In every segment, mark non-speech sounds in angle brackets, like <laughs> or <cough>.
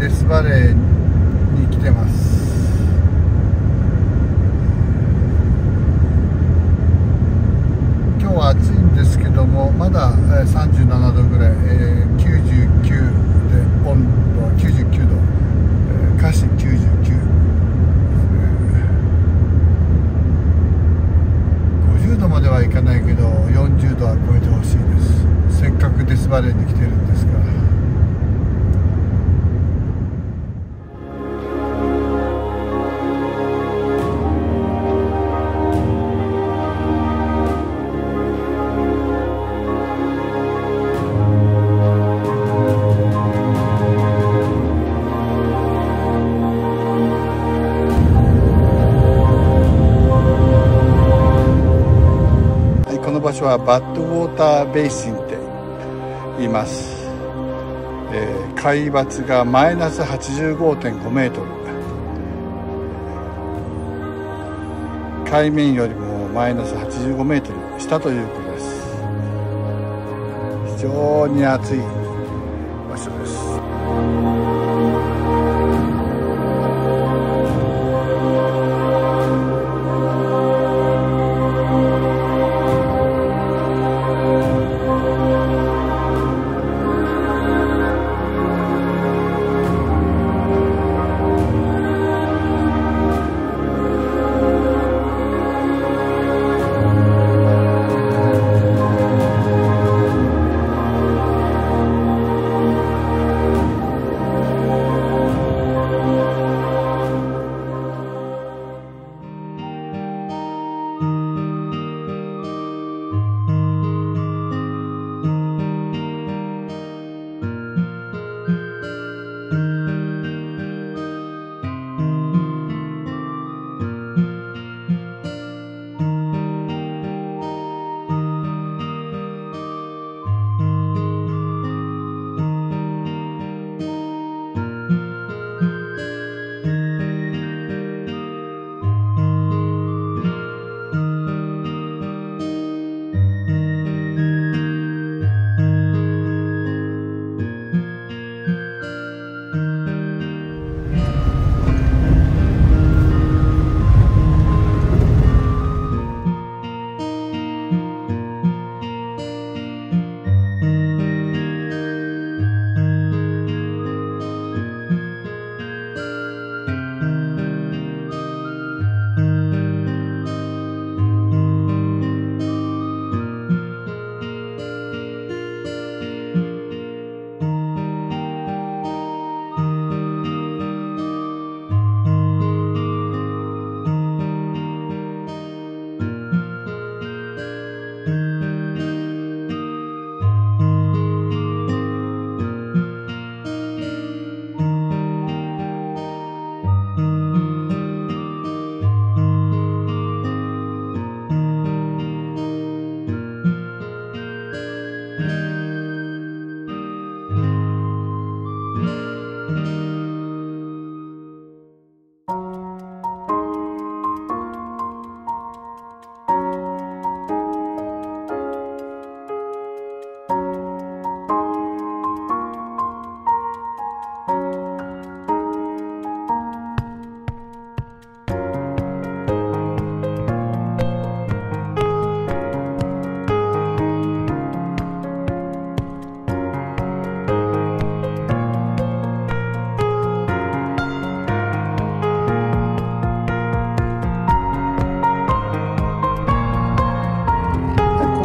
デスバレーに来てます。所はバッドウォーターベイシンって言います、えー海抜がマイナス85.5メートル。海面よりもマイナス85メートル下ということです。非常に暑い場所です。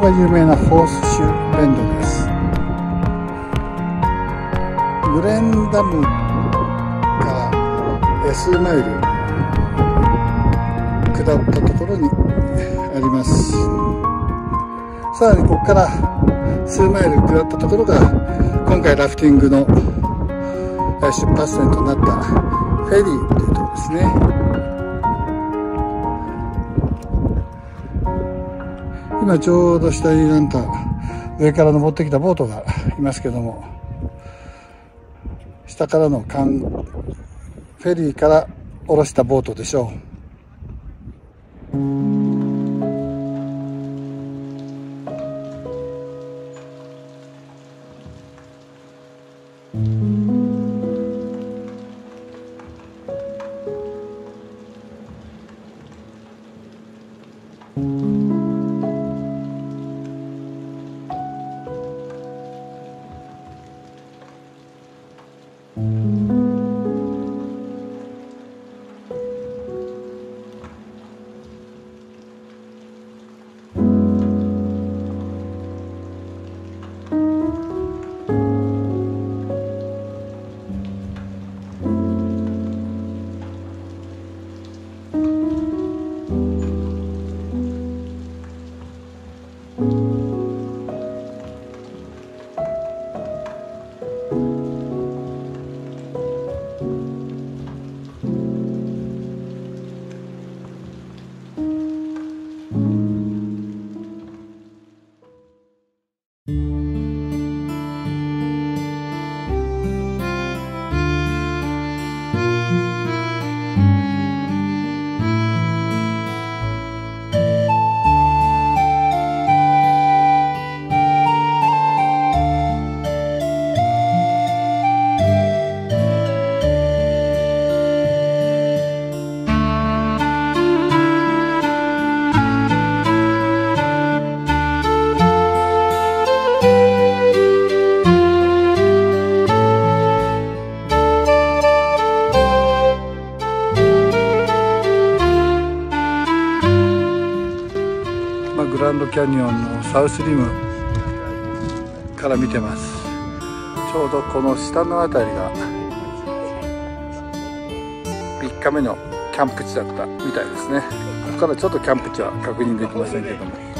が有名なホースシューベンドです。グレンダムから数マイル下ったところに <laughs> あります。さらにここから数マイル下ったところが今回ラフティングの出発点となったフェリーというところですね。今ちょうど下になんか上から登ってきたボートがいますけども下からの艦フェリーから下ろしたボートでしょう。キャニオンのサウスリムから見てます。ちょうどこの下の辺りが3日目のキャンプ地だったみたいですね。ここからちょっとキャンプ地は確認できませんけども。